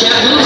Jesus